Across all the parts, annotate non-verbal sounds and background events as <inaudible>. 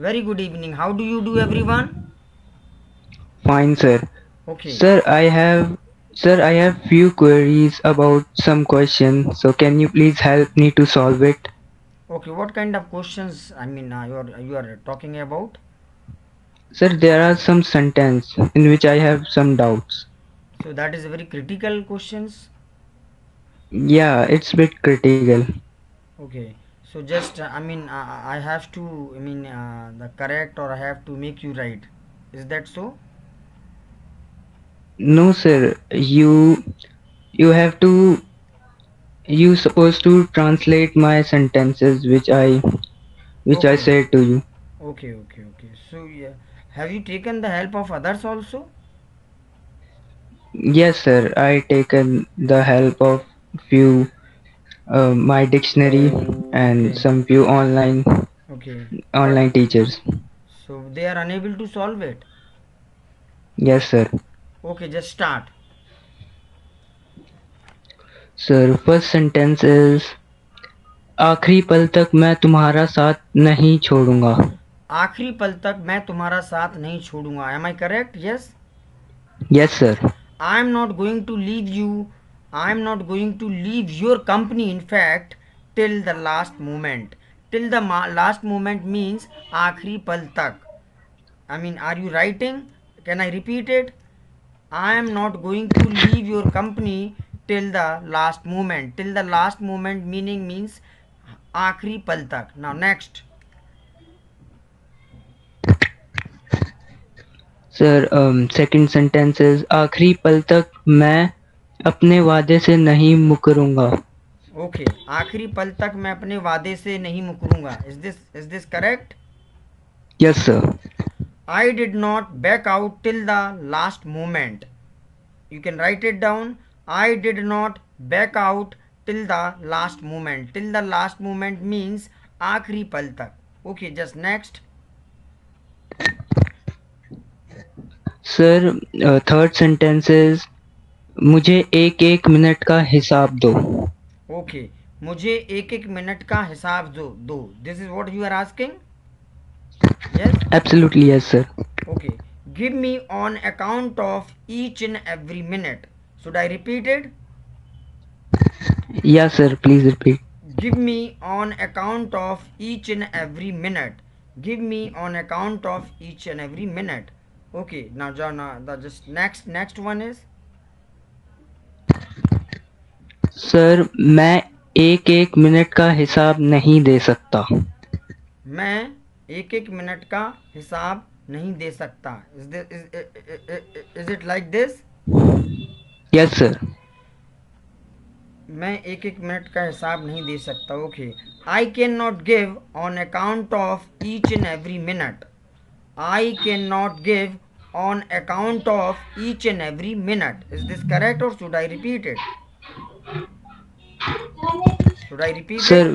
Very good evening. How do you do, everyone? Fine, sir. Okay. Sir, I have sir I have few queries about some question. So can you please help me to solve it? Okay. What kind of questions? I mean, uh, you are you are talking about? Sir, there are some sentence in which I have some doubts. So that is a very critical questions. Yeah, it's bit critical. Okay. So just uh, I mean uh, I have to I mean uh, the correct or I have to make you right. Is that so? No, sir. You you have to you supposed to translate my sentences which I which I Okay. said to you. Okay. Okay. Okay. So yeah, have you taken the help of others also? Yes, sir. I taken the help of few uh, my dictionary and Okay. some few online Okay. online teachers. So they are unable to solve it. Yes, sir. Okay. Just start. Sir first sentence is आखिरी पल तक मैं तुम्हारा साथ नहीं छोड़ूँगा आखिरी पल तक मैं तुम्हारा साथ नहीं छोड़ूँगा am I correct yes yes sir I am not going to leave you I am not going to leave your company in fact till the last moment till the last moment means आखिरी पल तक। I mean are you writing can I repeat it I am not going to leave your company till the last moment till the last moment meaning means आखिरी पल तक। Now next sir second sentence आखिरी पल तक मैं अपने वादे से नहीं मुकरूँगा। ओके आखिरी पल तक मैं अपने वादे से नहीं मुकरूँगा। Is this is this correct yes sir I did not back out till the last moment you can write it down I did not back out till the last moment till the last moment means आखिरी पल तक। Okay just next sir third sentence मुझे एक एक minute का हिसाब दो। Okay मुझे एक एक मिनट का हिसाब दो दो। This is what you are asking okay give me on account of each and every minute should I repeated yes sir please repeat give me on account of each and every minute give me on account of each and every minute okay ना जाना the just next next one is sir मैं एक एक minute का हिसाब नहीं दे सकता। मैं एक एक मिनट का हिसाब नहीं दे सकता। Is it like this yes sir मैं एक एक मिनट का हिसाब नहीं दे सकता okay I can not give on account of each and every minute I can not give on account of each and every minute is this correct और should I repeat it should I repeat sir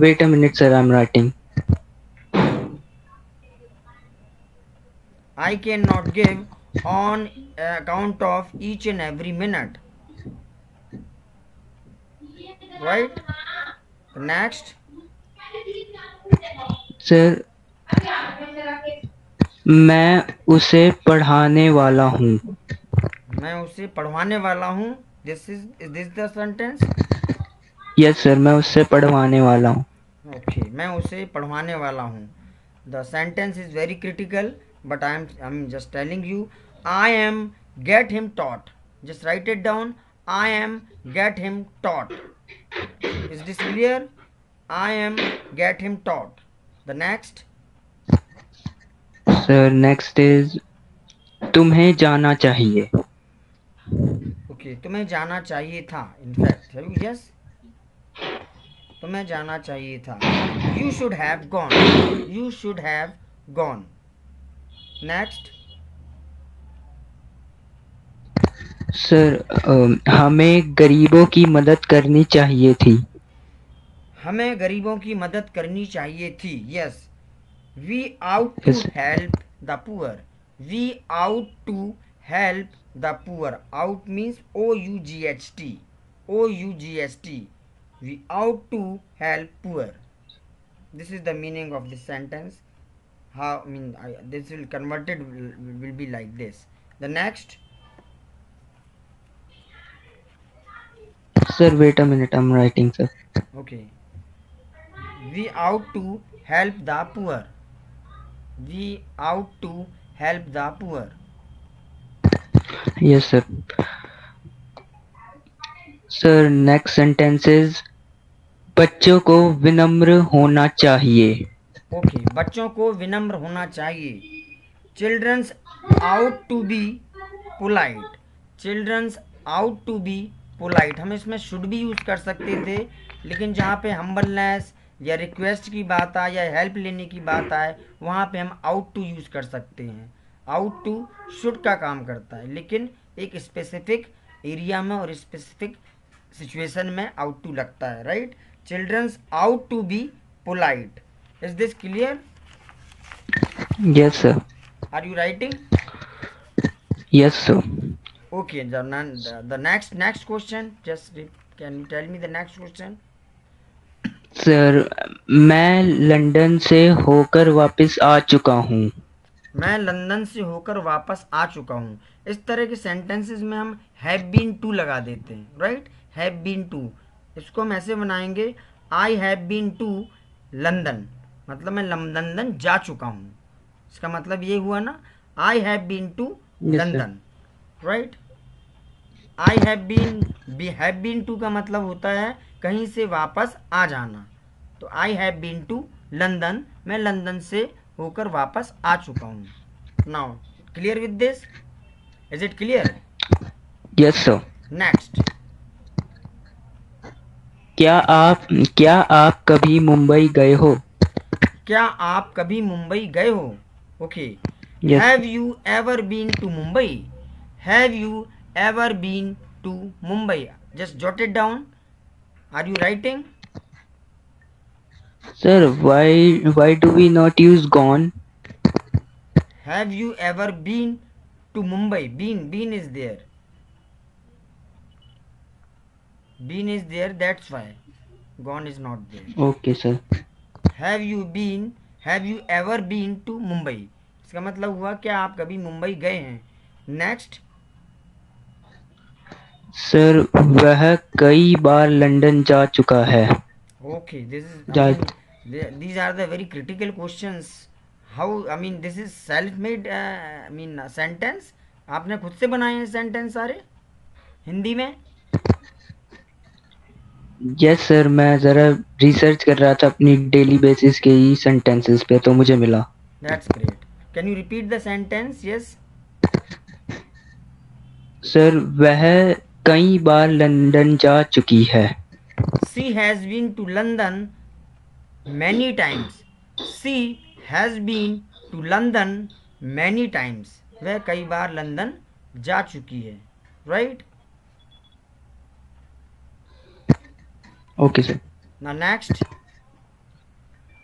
wait a minute sir I am writing I cannot give on account of each and every minute. Right? Next. Sir मैं उसे पढ़ाने वाला हूँ मैं उसे पढ़वाने वाला हूँ this is this the sentence yes sir मैं उससे पढ़वाने वाला हूँ। ओके okay, मैं उसे पढ़वाने वाला हूँ। The sentence is very critical but I am I am just telling you I am get him taught just write it down I am get him taught is this clear I am get him taught the next sir next is तुम्हें जाना चाहिए। Okay तुम्हें जाना चाहिए था in fact yes तुम्हें जाना चाहिए था। You should have gone you should have gone next sir हमें गरीबों की मदद करनी चाहिए थी। हमें गरीबों की मदद करनी चाहिए थी yes we ought to help the poor we ought to help the poor out means o u g h t. O u g h t. We out to help poor. This is the meaning of this sentence. How i mean I, this will converted will, will be like this. The next. Sir wait a minute. I'm writing sir. Okay. We out to help the poor. We out to help the poor. Yes, sir. Sir, next sentence is बच्चों को विनम्र होना चाहिए. Okay okay, बच्चों को विनम्र होना चाहिए। Childrens ought to be polite childrens ought to be polite हम इसमें शुड भी यूज़ कर सकते थे लेकिन जहाँ पे हम्बलनेस या रिक्वेस्ट की बात आए या हेल्प लेने की बात आए वहाँ पे हम आउट टू यूज़ कर सकते हैं। आउट टू शूट का काम करता है लेकिन एक स्पेसिफिक एरिया में और स्पेसिफिक सिचुएशन में आउट टू लगता है right childrens ought to be polite is this clear yes sir are you writing yes sir okay the next next question just can you tell me the next question sir मैं London से होकर वापस आ चुका हूँ। मैं London से होकर वापस आ चुका हूँ। इस तरह के सेंटेंसेस में हम हैव बीन टू लगा देते हैं राइट हैव बीन टू इसको हम ऐसे बनाएँगे I have been to London. मतलब मैं लंदन जा चुका हूँ। इसका मतलब ये हुआ ना I have been to London right I have been be have been to का मतलब होता है कहीं से वापस आ जाना। तो I have been to London मैं लंदन से होकर वापस आ चुका हूँ। Now clear with this is it clear yes sir next क्या आप क्या आप कभी मुंबई गए हो? क्या आप कभी मुंबई गए हो? Okay have you ever been to Mumbai have you ever been to Mumbai just jot it down are you writing sir why why do we not use gone have you ever been to Mumbai been been is there been is there that's why gone is not there okay sir have you been have you ever been to Mumbai इसका मतलब हुआ क्या आप कभी मुंबई गए हैं? Next sir वह कई बार लंदन जा चुका है। Okay this is these are the very critical questions. How i mean this is self made uh, i mean uh, sentence. आपने खुद से बनाए हैं सेंटेंस सारे? हिंदी में? यस सर मैं ज़रा रिसर्च कर रहा था अपनी डेली बेसिस के ही सेंटेंसेस पे तो मुझे मिला। That's great can you repeat the sentence yes sir वह कई बार लंदन जा चुकी है। She has been to London many times she has been to London many times वह कई बार लंदन जा चुकी है। Right right? Okay sir now next.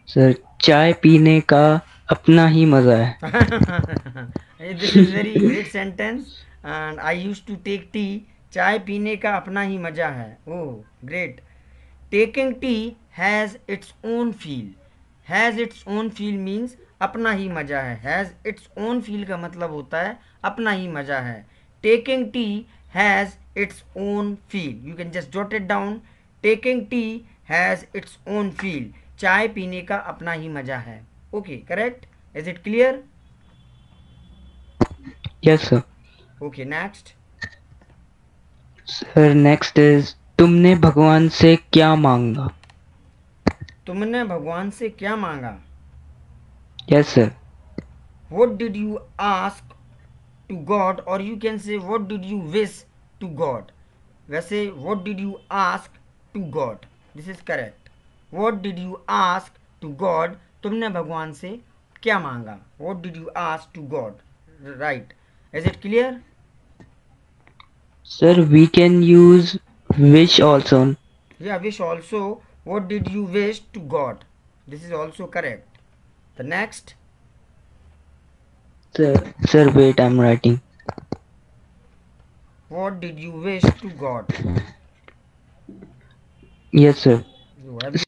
Sir चाय पीने का अपना ही मज़ा है। <laughs> This is very great sentence and I used to take tea चाय पीने का अपना ही मज़ा है। ओ great taking tea has its own feel has its own feel means अपना ही मज़ा है। हैज़ इट्स ओन फील का मतलब होता है अपना ही मज़ा है। Taking tea has its own feel you can just jot it down taking tea has its own feel चाय पीने का अपना ही मज़ा है। Okay correct is it clear yes sir okay next sir next is तुमने भगवान से क्या मांगा? तुमने भगवान से क्या मांगा? Yes sir what did you ask to God और you can say what did you wish to God वैसे what did you ask to God this is correct what did you ask to God तुमने भगवान से क्या मांगा? What did you ask to God right is it clear Sir, we can use wish also. Yeah, wish also. What did you wish to God? This is also correct. The next. Sir, sir, wait, I'm writing. What did you wish to God? Yes, sir. You have